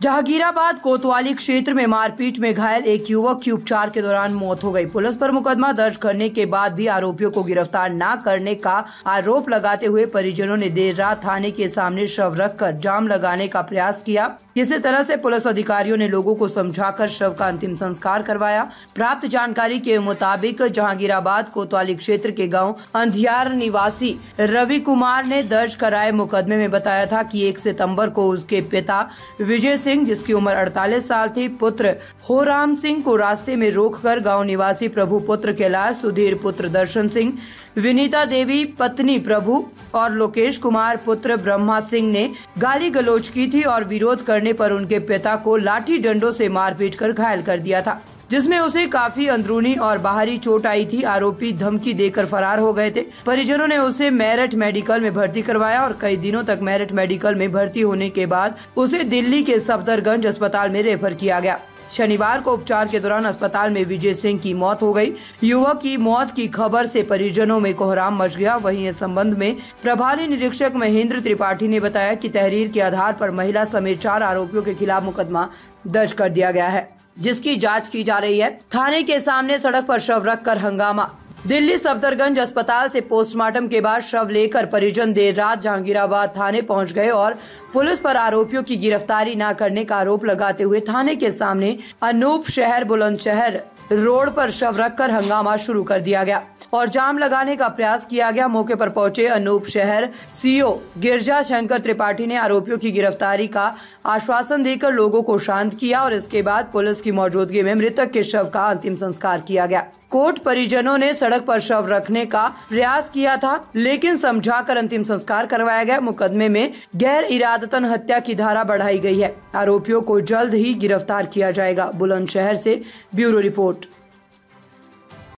जहांगीराबाद कोतवाली क्षेत्र में मारपीट में घायल एक युवक की उपचार के दौरान मौत हो गई। पुलिस पर मुकदमा दर्ज करने के बाद भी आरोपियों को गिरफ़्तार न करने का आरोप लगाते हुए परिजनों ने देर रात थाने के सामने शव रखकर जाम लगाने का प्रयास किया। इसी तरह से पुलिस अधिकारियों ने लोगों को समझाकर शव का अंतिम संस्कार करवाया। प्राप्त जानकारी के मुताबिक जहांगीराबाद कोतवाली क्षेत्र के गाँव अंधियार निवासी रवि कुमार ने दर्ज कराए मुकदमे में बताया था कि एक सितंबर को उसके पिता विजय सिंह जिसकी उम्र 48 साल थी, पुत्र हो राम सिंह को रास्ते में रोककर गाँव निवासी प्रभु पुत्र कैलाश, सुधीर पुत्र दर्शन सिंह, विनीता देवी, पत्नी प्रभु और लोकेश कुमार पुत्र ब्रह्मा सिंह ने गाली गलोच की थी और विरोध करने पर उनके पिता को लाठी डंडों से मारपीट कर घायल कर दिया था। जिसमें उसे काफ़ी अंदरूनी और बाहरी चोट आई थी। आरोपी धमकी देकर फरार हो गए थे। परिजनों ने उसे मेरठ मेडिकल में भर्ती करवाया और कई दिनों तक मेरठ मेडिकल में भर्ती होने के बाद उसे दिल्ली के सफदरगंज अस्पताल में रेफर किया गया। शनिवार को उपचार के दौरान अस्पताल में विजय सिंह की मौत हो गई। युवक की मौत की खबर से परिजनों में कोहराम मच गया। वहीं इस संबंध में प्रभारी निरीक्षक महेंद्र त्रिपाठी ने बताया कि तहरीर के आधार पर महिला समेत चार आरोपियों के खिलाफ मुकदमा दर्ज कर दिया गया है। जिसकी जाँच की जा रही है। थाने के सामने सड़क पर शव रखकर हंगामा। दिल्ली सफदरगंज अस्पताल से पोस्टमार्टम के बाद शव लेकर परिजन देर रात जहांगीराबाद थाने पहुँच गए और पुलिस पर आरोपियों की गिरफ्तारी न करने का आरोप लगाते हुए थाने के सामने अनूप शहर बुलंदशहर रोड पर शव रखकर हंगामा शुरू कर दिया गया और जाम लगाने का प्रयास किया गया। मौके पर पहुँचे अनूप शहर सीओ गिरजा शंकर त्रिपाठी ने आरोपियों की गिरफ्तारी का आश्वासन देकर लोगों को शांत किया और इसके बाद पुलिस की मौजूदगी में मृतक के शव का अंतिम संस्कार किया गया। कोर्ट परिजनों ने सड़क पर शव रखने का प्रयास किया था, लेकिन समझाकर अंतिम संस्कार करवाया गया। मुकदमे में गैर इरादतन हत्या की धारा बढ़ाई गई है। आरोपियों को जल्द ही गिरफ़्तार किया जाएगा। बुलंदशहर से ब्यूरो रिपोर्ट।